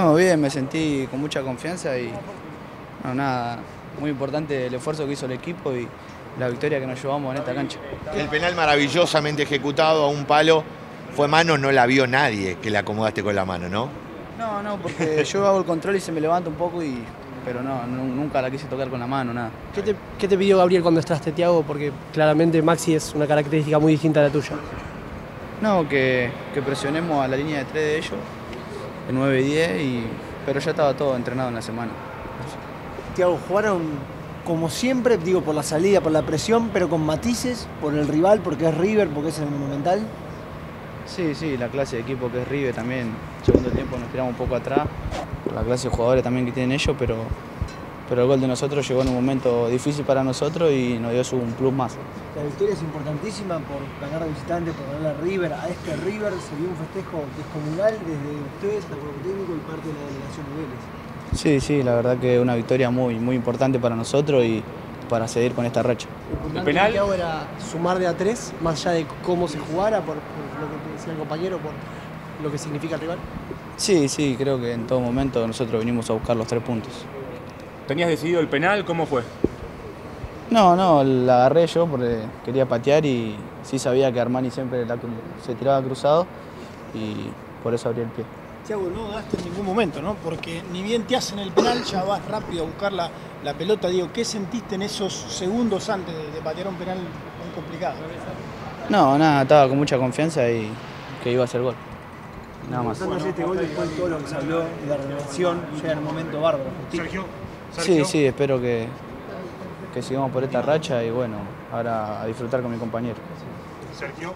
No, bien, me sentí con mucha confianza y no, nada, muy importante el esfuerzo que hizo el equipo y la victoria que nos llevamos en esta cancha. El penal maravillosamente ejecutado a un palo fue mano, no la vio nadie que la acomodaste con la mano, ¿no? No, no, porque yo hago el control y se me levanta un poco y pero no, nu- nunca la quise tocar con la mano, nada. ¿Qué te, qué te pidió Gabriel cuando entraste, Tiago? Porque claramente Maxi es una característica muy distinta a la tuya. No, que, que presionemos a la línea de tres de ellos, de 9 y 10, y, pero ya estaba todo entrenado en la semana. Tiago, jugaron como siempre, digo, por la salida, por la presión, pero con matices, por el rival, porque es River, porque es el Monumental. Sí, sí, la clase de equipo que es River también, segundo tiempo nos tiramos un poco atrás, por la clase de jugadores también que tienen ellos, pero, pero el gol de nosotros llegó en un momento difícil para nosotros y nos dio un plus más. La victoria es importantísima por ganar de visitante, por ganar a River. A este River se vio un festejo descomunal desde ustedes, el cuerpo técnico y parte de la delegación de Vélez. Sí, sí, la verdad que es una victoria muy, muy importante para nosotros y para seguir con esta racha. Importante penal? Tiago era sumar de a tres, más allá de cómo se jugara, por, por lo que decía el compañero, por lo que significa el rival. Sí, sí, creo que en todo momento nosotros vinimos a buscar los tres puntos. ¿Tenías decidido el penal? ¿Cómo fue? No, no, la agarré yo porque quería patear y sí sabía que Armani siempre la se tiraba cruzado y por eso abrí el pie. Tiago, no dudaste en ningún momento, ¿no? Porque ni bien te hacen el penal, ya vas rápido a buscar la, la pelota. Digo, ¿qué sentiste en esos segundos antes de, de patear un penal muy complicado? No, nada, estaba con mucha confianza y que iba a ser gol. Nada más. Dándose este gol después de todo lo que se habló de la renovación, llega en un momento bárbaro. Sí, sí, espero que, que sigamos por esta racha y bueno, ahora a disfrutar con mi compañero. Sergio.